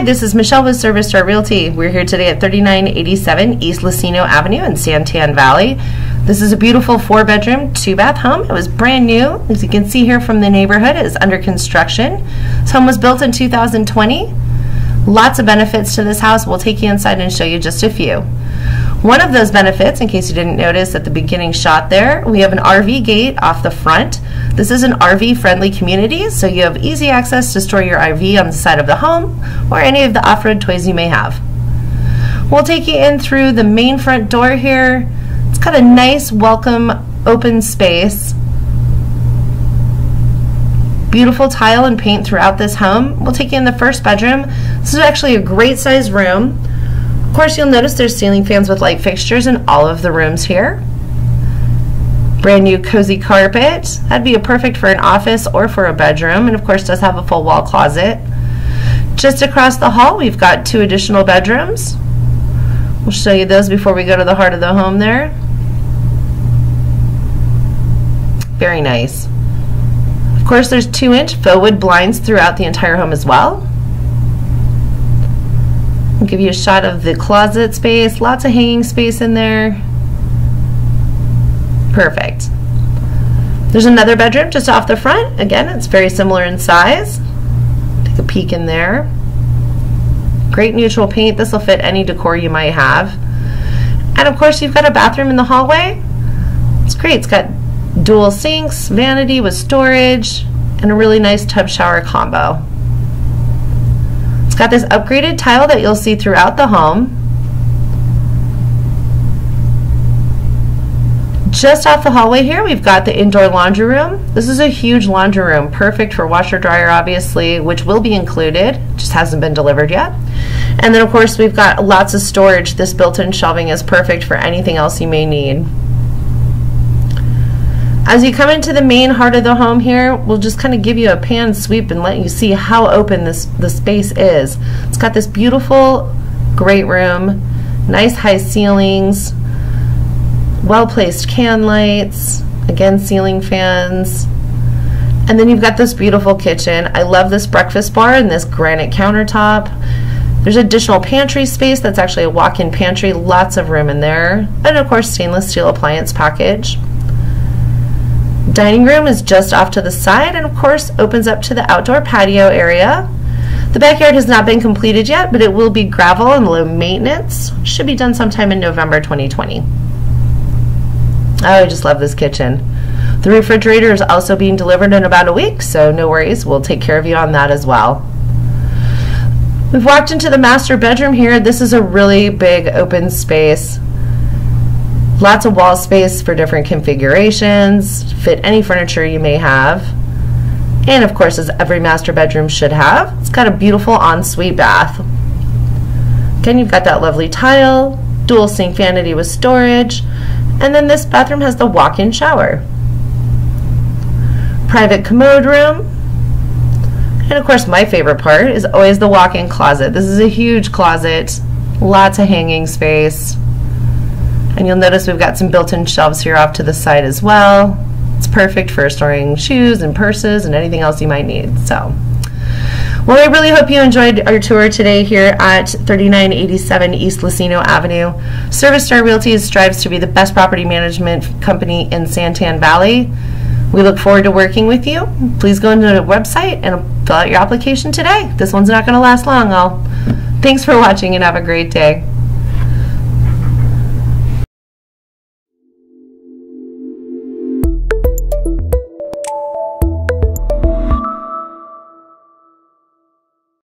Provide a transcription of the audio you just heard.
Hi, this is Michelle with Service Star Realty. We're here today at 3987 East Losino Avenue in San Tan Valley. This is a beautiful four bedroom, two bath home. It was brand new. As you can see here from the neighborhood, it is under construction. This home was built in 2020. Lots of benefits to this house. We'll take you inside and show you just a few. One of those benefits, in case you didn't notice at the beginning shot there, we have an RV gate off the front. This is an RV friendly community, so you have easy access to store your RV on the side of the home or any of the off-road toys you may have. We'll take you in through the main front door here. It's got a nice welcome open space. Beautiful tile and paint throughout this home. We'll take you in the first bedroom. This is actually a great size room. Course, you'll notice there's ceiling fans with light fixtures in all of the rooms here. Brand new cozy carpet. That'd be a perfect for an office or for a bedroom, and of course does have a full wall closet. Just across the hall, we've got two additional bedrooms. We'll show you those before we go to the heart of the home there. Very nice. Of course, there's two inch faux wood blinds throughout the entire home as well. I'll give you a shot of the closet space, lots of hanging space in there. Perfect. There's another bedroom just off the front. Again, it's very similar in size. Take a peek in there. Great neutral paint. This will fit any decor you might have. And of course, you've got a bathroom in the hallway. It's great. It's got dual sinks, vanity with storage, and a really nice tub shower combo got this upgraded tile that you'll see throughout the home. Just off the hallway here, we've got the indoor laundry room. This is a huge laundry room, perfect for washer dryer, obviously, which will be included, just hasn't been delivered yet. And then, of course, we've got lots of storage. This built-in shelving is perfect for anything else you may need. As you come into the main heart of the home here, we'll just kind of give you a pan sweep and let you see how open this the space is. It's got this beautiful great room, nice high ceilings, well-placed can lights, again ceiling fans, and then you've got this beautiful kitchen. I love this breakfast bar and this granite countertop. There's additional pantry space that's actually a walk-in pantry, lots of room in there. And of course, stainless steel appliance package. Dining room is just off to the side and of course opens up to the outdoor patio area. The backyard has not been completed yet, but it will be gravel and low maintenance. Should be done sometime in November 2020. Oh, I just love this kitchen. The refrigerator is also being delivered in about a week, so no worries. We'll take care of you on that as well. We've walked into the master bedroom here. This is a really big open space. Lots of wall space for different configurations, fit any furniture you may have. And of course, as every master bedroom should have, it's got a beautiful ensuite bath. Again, you've got that lovely tile, dual sink vanity with storage, and then this bathroom has the walk-in shower. Private commode room, and of course, my favorite part is always the walk-in closet. This is a huge closet, lots of hanging space. And you'll notice we've got some built-in shelves here off to the side as well. It's perfect for storing shoes and purses and anything else you might need. So, well, I really hope you enjoyed our tour today here at 3987 East Losino Avenue. Service Star Realty strives to be the best property management company in San Tan Valley. We look forward to working with you. Please go into the website and fill out your application today. This one's not going to last long. All. Thanks for watching and have a great day.